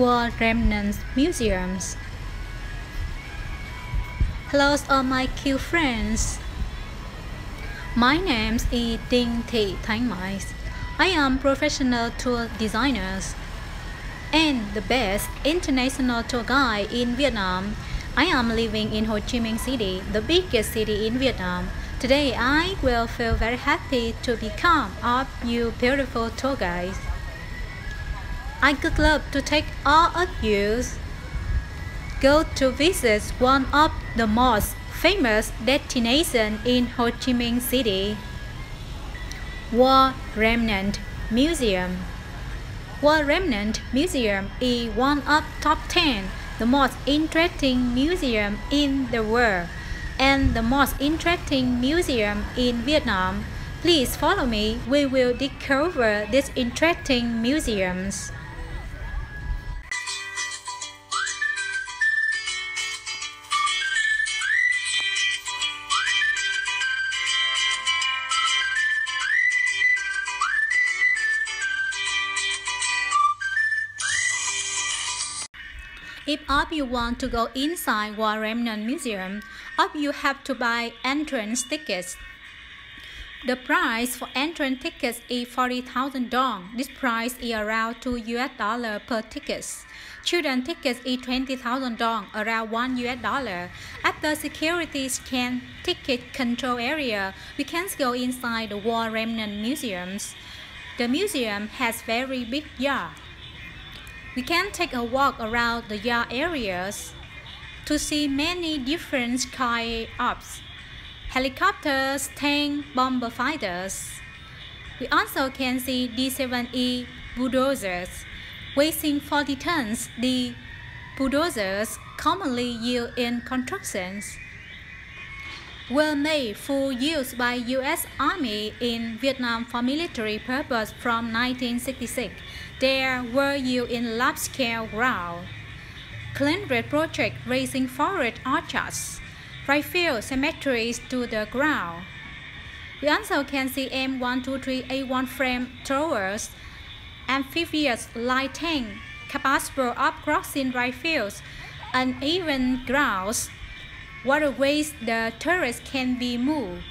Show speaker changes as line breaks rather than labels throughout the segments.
War Remnants Museums. Hello all my cute friends. My name is Dinh Thị Thanh Mai. I am professional tour designer and the best international tour guide in Vietnam. I am living in Ho Chi Minh City, the biggest city in Vietnam. Today I will feel very happy to become of you beautiful tour guides. I would love to take all of you go to visit one of the most famous destinations in Ho Chi Minh City, War Remnant Museum. War Remnant Museum is one of top 10 the most interesting museum in the world and the most interesting museum in Vietnam. Please follow me. We will discover these interesting museums. If all you want to go inside War Remnant Museum, all you have to buy entrance tickets. The price for entrance tickets is 40,000 dong. This price is around 2 US dollar per ticket. Children tickets is 20,000 dong, around 1 US dollar. At the security scan ticket control area, we can go inside the War Remnant Museums. The museum has very big yard. We can take a walk around the yard areas to see many different kind of helicopters, tanks, bomber fighters. We also can see D7E bulldozers weighing 40 tons. The bulldozers commonly used in constructions were made for use by U.S. Army in Vietnam for military purpose from 1966. They were you in large-scale ground. Clean Red Project raising forest orchards, rifle cemeteries to the ground. We also can see M123A1 frame throwers, amphibious light tank, capable of crossing rifles, and even grounds waterways the turrets can be moved.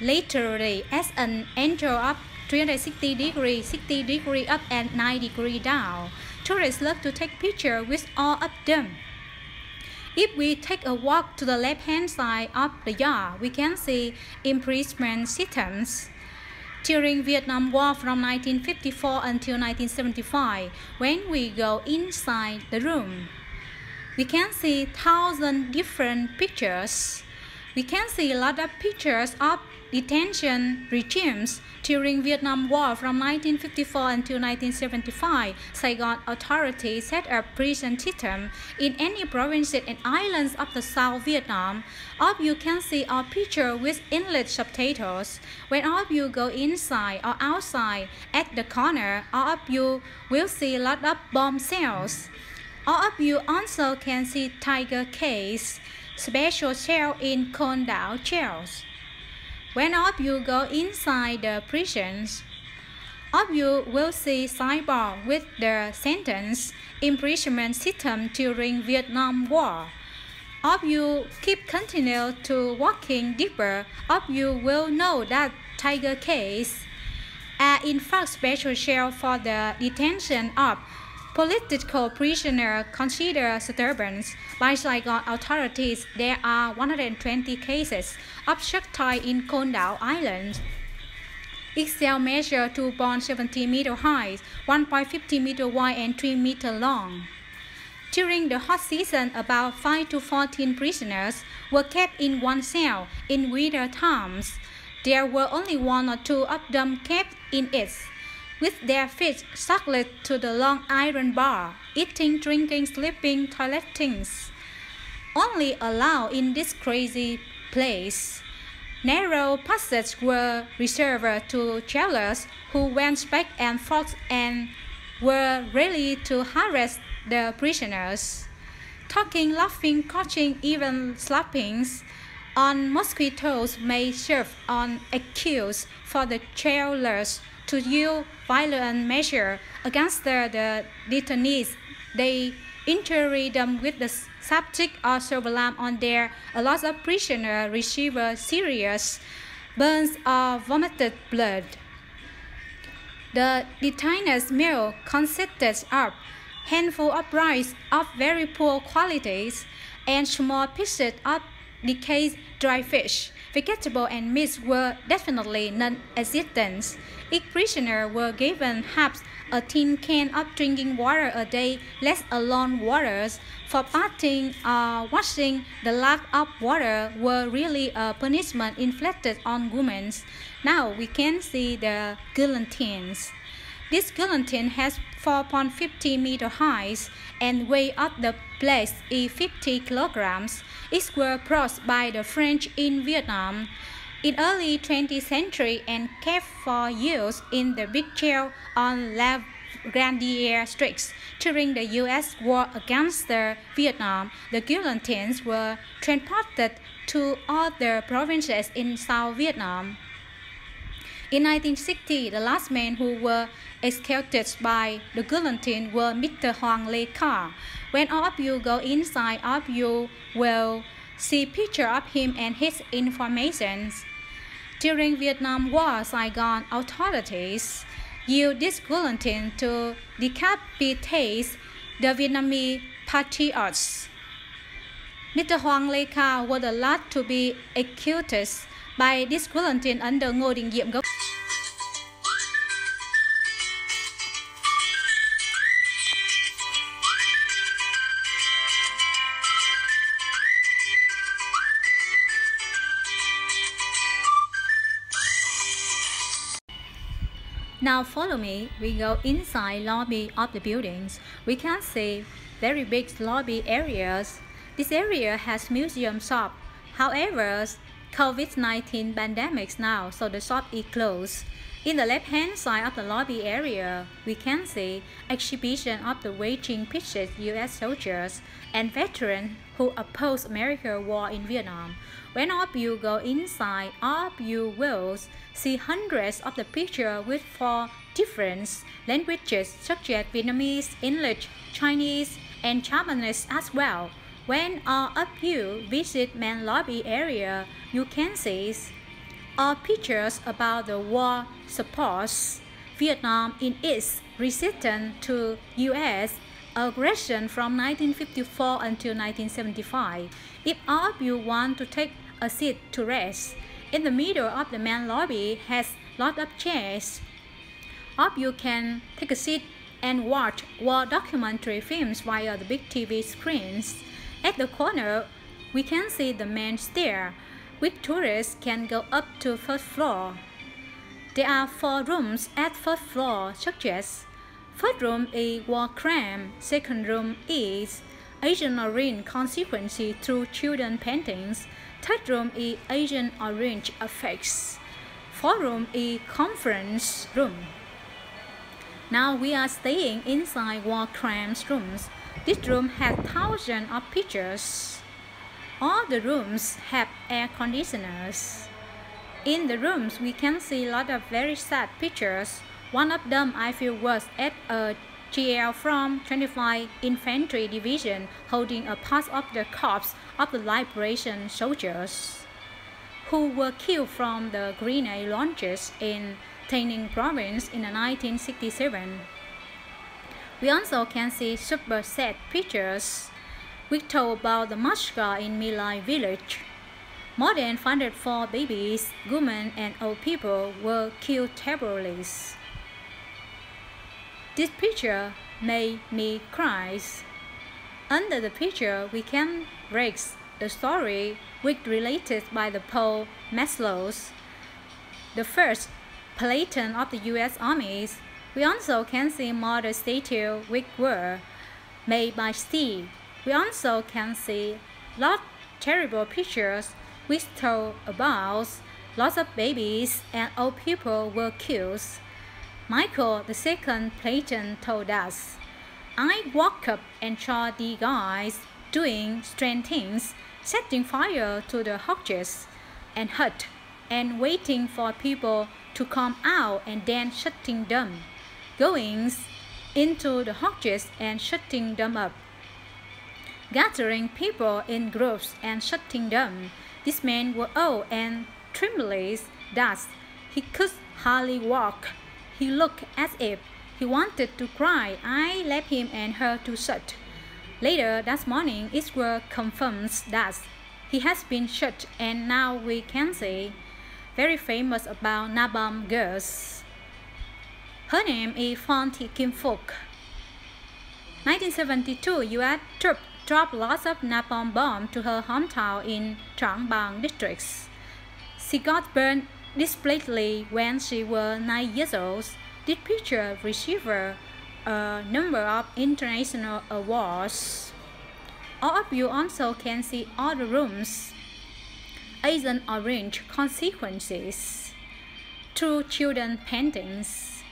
Literally as an angel of 360 degree, 60 degree up and 90 degree down. Tourists love to take pictures with all of them. If we take a walk to the left-hand side of the yard, we can see imprisonment systems. During Vietnam War from 1954 until 1975, when we go inside the room, we can see thousand different pictures. We can see a lot of pictures of detention regimes during Vietnam War from 1954 until 1975. Saigon authorities set up prison system in any provinces and islands of the South Vietnam. All of you can see a picture with English subtitles. When all of you go inside or outside at the corner, all of you will see a lot of bomb cells. All of you also can see tiger case, special cell in Con Dao shells. When of you go inside the prisons, of you will see signboard with the sentence imprisonment system during Vietnam War. Of you keep continue to walking deeper, of you will know that tiger case are in fact special shell for the detention of Political prisoners considered disturbance by Saigon authorities. There are 120 cases of suicide in Con Dao Island. Each cell measures 2.70 meter high, 1.50 meter wide, and 3 meter long. During the hot season, about 5 to 14 prisoners were kept in one cell. In winter times, there were only one or two of them kept in it with their feet suckled to the long iron bar, eating, drinking, sleeping, toileting. Only allowed in this crazy place. Narrow passages were reserved to jailers who went back and forth and were ready to harass the prisoners. Talking, laughing, coaching, even slapping on mosquitoes may serve on accused for the jailers to use violent measure against the, the detainees. They interrogate them with the subject or surveillance on their a lot of prisoners receive serious burns or vomited blood. The detainees' meal consisted of handful of rice of very poor qualities and small pieces of decayed dry fish. Vegetable and meat were definitely non-existent. Each prisoner were given half a tin can of drinking water a day, let alone waters. For bathing or uh, washing, the lack of water were really a punishment inflicted on women. Now we can see the guillotines. This guillotine has 4.50 meter high and weight of the blade is 50 kilograms. It was brought by the French in Vietnam in early 20th century and kept for use in the big jail on La Grandière Street. During the U.S. war against the Vietnam, the guillotines were transported to other provinces in South Vietnam. In 1960, the last men who were executed by the guillotine were Mr. Hoang Le Kha. When all of you go inside, all of you will see picture of him and his informations. During Vietnam War, Saigon authorities used this guillotine to decapitate the Vietnamese patriots. Mr. Hoang Le Kha was last to be executed by this guillotine under Ngô Đình Diệm. Now follow me, we go inside lobby of the buildings. We can see very big lobby areas. This area has museum shop. However, COVID-19 pandemics now, so the shop is closed. In the left-hand side of the lobby area, we can see exhibition of the waging pictures U.S. soldiers and veterans who opposed American war in Vietnam. When all of you go inside, all you will see hundreds of the pictures with four different languages such as Vietnamese, English, Chinese, and Japanese as well. When all of you visit main lobby area, you can see all pictures about the war supports Vietnam in its resistance to U.S. aggression from 1954 until 1975. If all of you want to take a seat to rest, in the middle of the main lobby has lot of chairs. All of you can take a seat and watch war documentary films via the big TV screens. At the corner, we can see the main stair, which tourists can go up to first floor. There are four rooms at first floor, such as First room is war crime, second room is Agent Orange consequences through children paintings, third room is Agent Orange effects, fourth room is conference room. Now we are staying inside war crimes rooms. This room has thousands of pictures. All the rooms have air conditioners. In the rooms, we can see a lot of very sad pictures. One of them I feel was at a GL from 25 Infantry Division holding a part of the corpse of the liberation soldiers who were killed from the grenade launches in Tây province in 1967. We also can see super sad pictures which told about the massacre in My Lai village. More than 504 babies, women, and old people were killed terribly. This picture made me cry. Under the picture, we can read the story which related by the Paul Maslows, the first platoon of the U.S. armies. We also can see model statues which were made by Steve. We also can see lot terrible pictures which told about lots of babies and old people were killed. Michael, the second platoon, told us, I walked up and saw the guys doing strange things, setting fire to the houses and hut and waiting for people to come out and then shutting them, going into the hatches and shutting them up, gathering people in groups and shutting them. These men were old and tremulous thus he could hardly walk. He looked as if he wanted to cry. I left him and her to shut. Later that morning, Israel confirms that he has been shot, and now we can see very famous about Napalm girls. Her name is Thi Kim Phuc. 1972, U.S. troops dropped lots of napalm bombs to her hometown in Trang Bang districts. She got burned displayedly when she was 9 years old. This picture received a number of international awards. All of you also can see all the rooms. Agent Orange consequences. Two children paintings.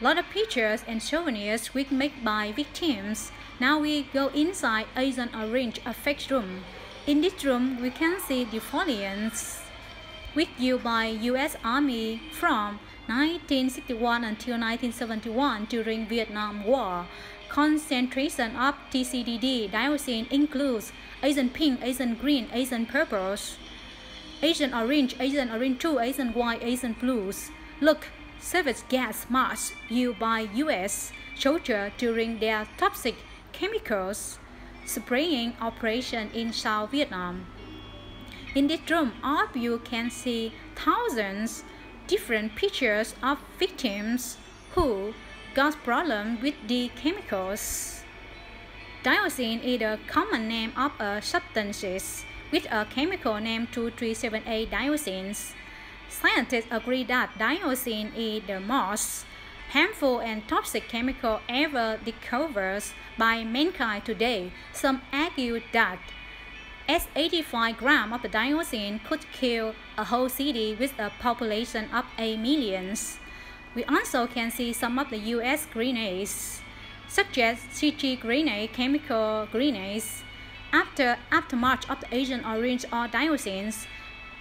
Lot of pictures and souvenirs we made by victims. Now we go inside Agent Orange effects room. In this room, we can see the foliants with you by U.S. Army from 1961 until 1971 during Vietnam War. Concentration of TCDD dioxin includes Agent Pink, Agent Green, Agent Purple, Agent Orange, Agent Orange 2, Agent White, Agent Blues. Look, savage gas marched used by U.S. soldiers during their toxic chemicals spraying operation in South Vietnam. In this room, all of you can see thousands different pictures of victims who got problems with the chemicals. Dioxin is a common name of a substance with a chemical name 2378 dioxins. Scientists agree that dioxin is the most harmful and toxic chemical ever discovered by mankind today. Some argue that as 85 grams of the dioxin could kill a whole city with a population of 8 millions. We also can see some of the US grenades, such as CG grenade, chemical grenades, after aftermath of the Agent Orange or dioxins,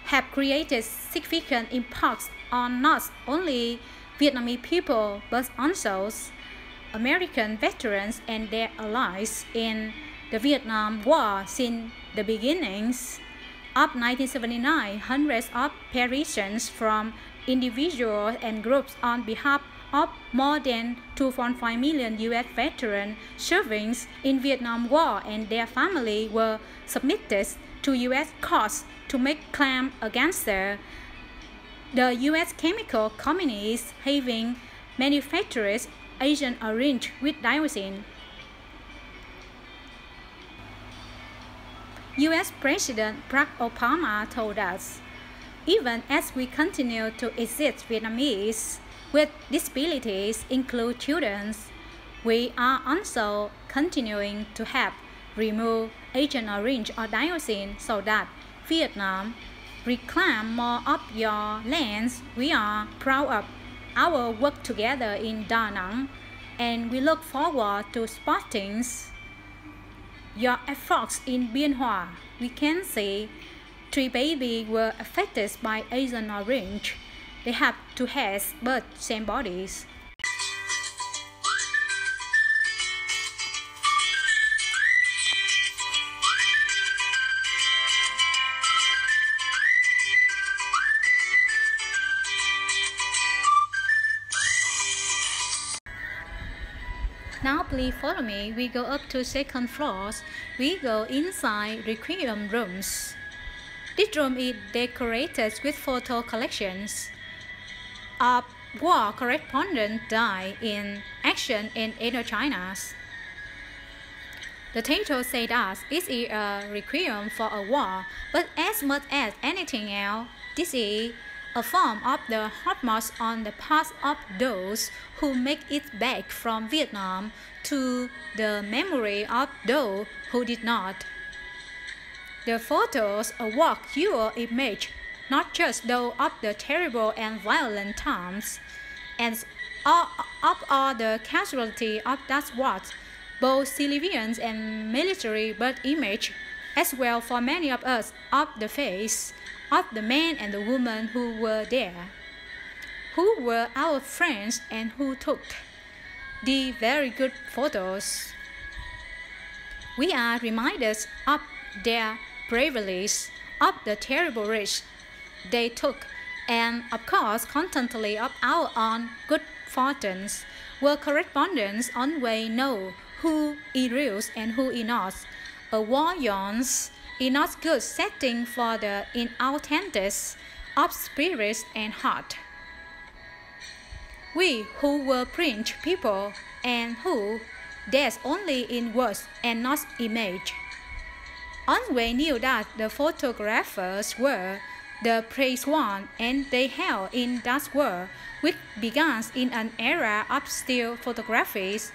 have created significant impacts on not only Vietnamese people but also American veterans and their allies in the Vietnam War since the beginnings of 1979, hundreds of petitions from individuals and groups on behalf of more than 2.5 million U.S. veterans serving in Vietnam War and their family were submitted to U.S. courts to make claim against the, the U.S. chemical companies having manufacturers Agent Orange with dioxin. US President Barack Obama told us, even as we continue to exist Vietnamese with disabilities include children, we are also continuing to help remove Agent Orange or dioxin so that Vietnam reclaim more of your lands. We are proud of our work together in Da Nang and we look forward to supporting your efforts in Bien Hoa, we can see three babies were affected by Agent Orange. They have two heads but same bodies. Follow me. We go up to second floors. We go inside requiem rooms. This room is decorated with photo collections of war correspondents died in action in Indochina. The title said that it is a requiem for a war, but as much as anything else, this is a form of the remorse on the part of those who make it back from Vietnam to the memory of those who did not. The photos evoke your image, not just those of the terrible and violent times, and of all the casualty of that war, both civilians and military, but image as well for many of us of the face of the men and the women who were there. who were our friends and who took the very good photos. We are reminded of their bravery, of the terrible risk they took, and of course, constantly of our own good fortunes. Were correspondents on way know who is real and who is not. A war yawns is not good setting for the inauthentic of spirit and heart. We who were print people and who dance only in words and not image. Always knew that the photographers were the praise one and they held in that world, which began in an era of still photographies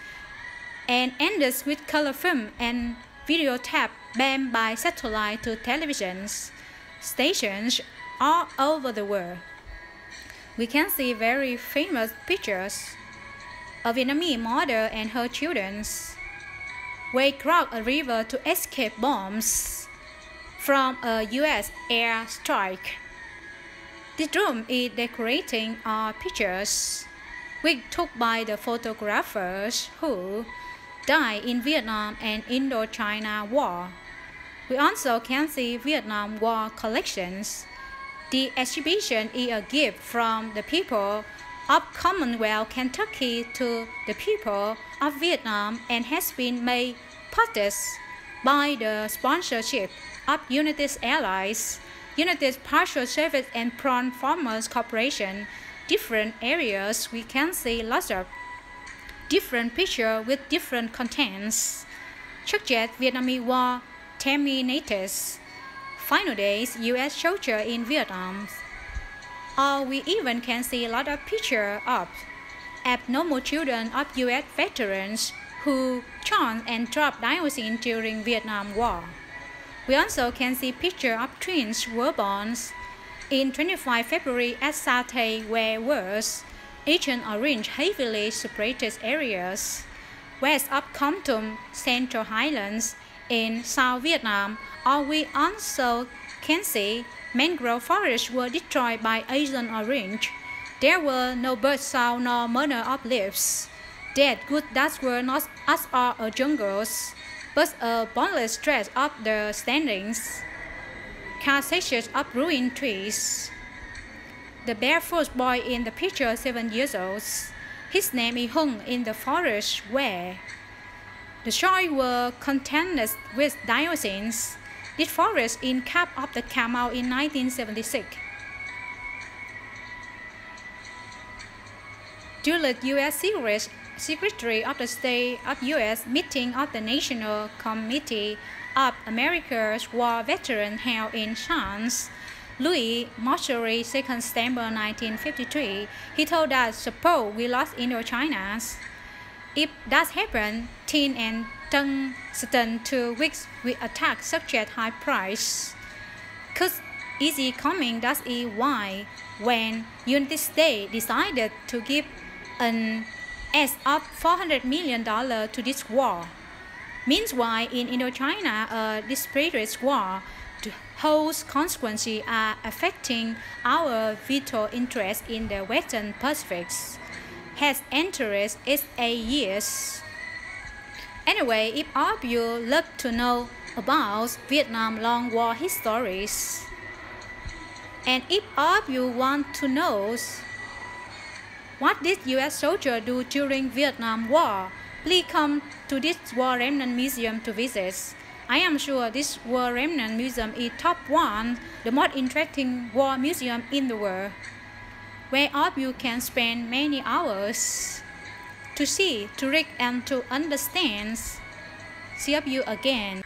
and ended with color film and videotape banned by satellite to television stations all over the world we can see very famous pictures. A Vietnamese mother and her children wade across a river to escape bombs from a U.S. air strike. This room is decorating our pictures, which took by the photographers who died in Vietnam and Indochina War. We also can see Vietnam War collections the exhibition is a gift from the people of Commonwealth Kentucky to the people of Vietnam and has been made possible by the sponsorship of United Airlines, United Parcel Service and Brown-Forman Corporation. Different areas we can see lots of different pictures with different contents. As Vietnamese War Terminators final days U.S. soldier in Vietnam. Or we even can see a lot of pictures of abnormal children of U.S. veterans who chant and drop dioxin during Vietnam War. We also can see pictures of twins were born in 25 February at Sa Thầy where was Agent Orange heavily separated areas west of Tum, Central Highlands in South Vietnam or we also can see mangrove forests were destroyed by Agent Orange. There were no bird sound nor murder of leaves. Dead good that were not as are a jungles, but a boundless stretch of the standings, carcasses of ruined trees. The barefoot boy in the picture seven years old. His name is hung in the forest where the soil were contaminated with dioxins this forest in Cap of the Camel in 1976. During U.S. Secret Secretary of the State of U.S. meeting of the National Committee of America's War Veterans held in France, Louis Marjorie 2nd September 1953, he told us, suppose we lost Indochina. If that happened, tin and tungsten two weeks we attack such at high price. Cause easy coming that is why when United States decided to give an S of $400 million to this war. Meanwhile, in Indochina, a disparate war, the whole consequences are affecting our vital interest in the Western Pacific has entered its eight years. Anyway, if all of you love to know about Vietnam Long War histories, and if all of you want to know what did U.S. soldiers do during Vietnam War, please come to this War Remnant Museum to visit. I am sure this War Remnant Museum is top one, the most interesting war museum in the world where all you can spend many hours to see, to read, and to understand. See you again.